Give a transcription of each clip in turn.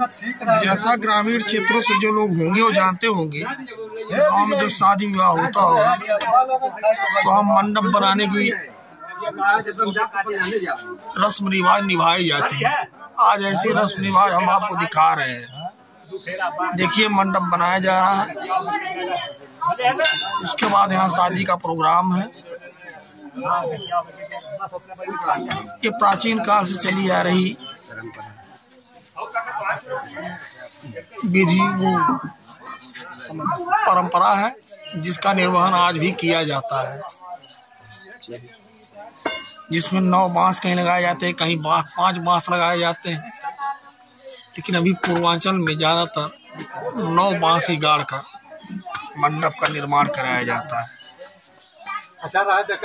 जैसा ग्रामीण क्षेत्रों से जो लोग होंगे, वो जानते होंगे गाँव में जब शादी विवाह होता हो तो हम मंडप बनाने की रस्म रिवाज निभाए जाते हैं। आज ऐसे रस्म रिवाज हम आपको दिखा रहे हैं। देखिए, मंडप बनाया जा रहा है। उसके बाद यहाँ शादी का प्रोग्राम है। ये प्राचीन काल से चली आ रही विधि वो परंपरा है जिसका निर्वहन आज भी किया जाता है। जिसमें नौ बाँस कहीं लगाए जाते हैं कहीं बाँस पाँच बाँस लगाए जाते हैं। लेकिन अभी पूर्वांचल में ज़्यादातर नौ बाँस ही गाड़ कर मंडप का निर्माण कराया जाता है।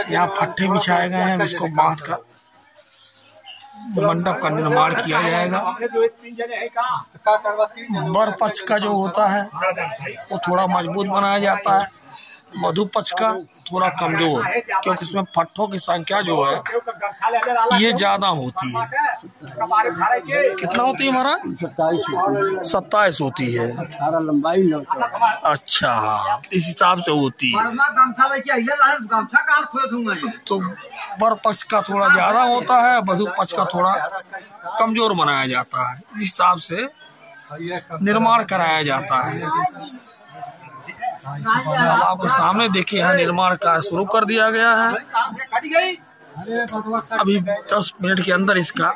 यहाँ फट्टे बिछाए गए हैं उसको बाँध कर मंडप का निर्माण किया जाएगा। बर पक्ष का जो होता है वो थोड़ा मज़बूत बनाया जाता है। मधु पक्ष का थोड़ा कमज़ोर क्योंकि इसमें फट्टों की संख्या जो है ये ज़्यादा होती है। कितना होती है हमारा सत्ताईस सत्ताईस होती है। अठारह लंबाई अच्छा इस हिसाब से होती है। तो बर पक्ष का थोड़ा ज़्यादा होता है मधु पक्ष का थोड़ा कमज़ोर बनाया जाता है। इस हिसाब से निर्माण कराया जाता है। आपको सामने देखिए, यहाँ निर्माण कार्य शुरू कर दिया गया है। अभी दस मिनट के अंदर इसका,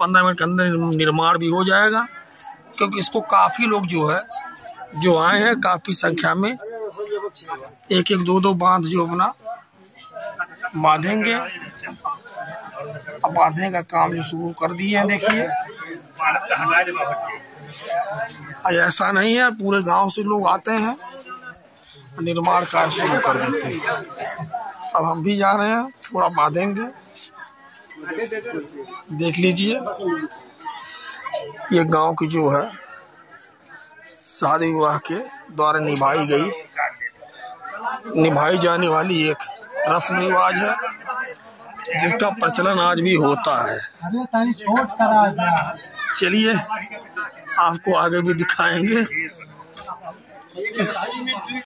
पंद्रह मिनट के अंदर निर्माण भी हो जाएगा, क्योंकि इसको काफ़ी लोग जो है, जो आए हैं, काफ़ी संख्या में एक एक दो दो बाँध जो अपना बांधेंगे। बांधने का काम जो शुरू कर दिए हैं, देखिए। ऐसा नहीं है, पूरे गाँव से लोग आते हैं। निर्माण कार्य शुरू कर देते हैं। अब हम भी जा रहे हैं, थोड़ा बांधेंगे। देख लीजिए, ये गाँव की जो है, शादी विवाह के द्वारा निभाई गई। निभाई जाने वाली एक रस्म रिवाज है, जिसका प्रचलन आज भी होता है। चलिए, आपको आगे भी दिखाएँगे।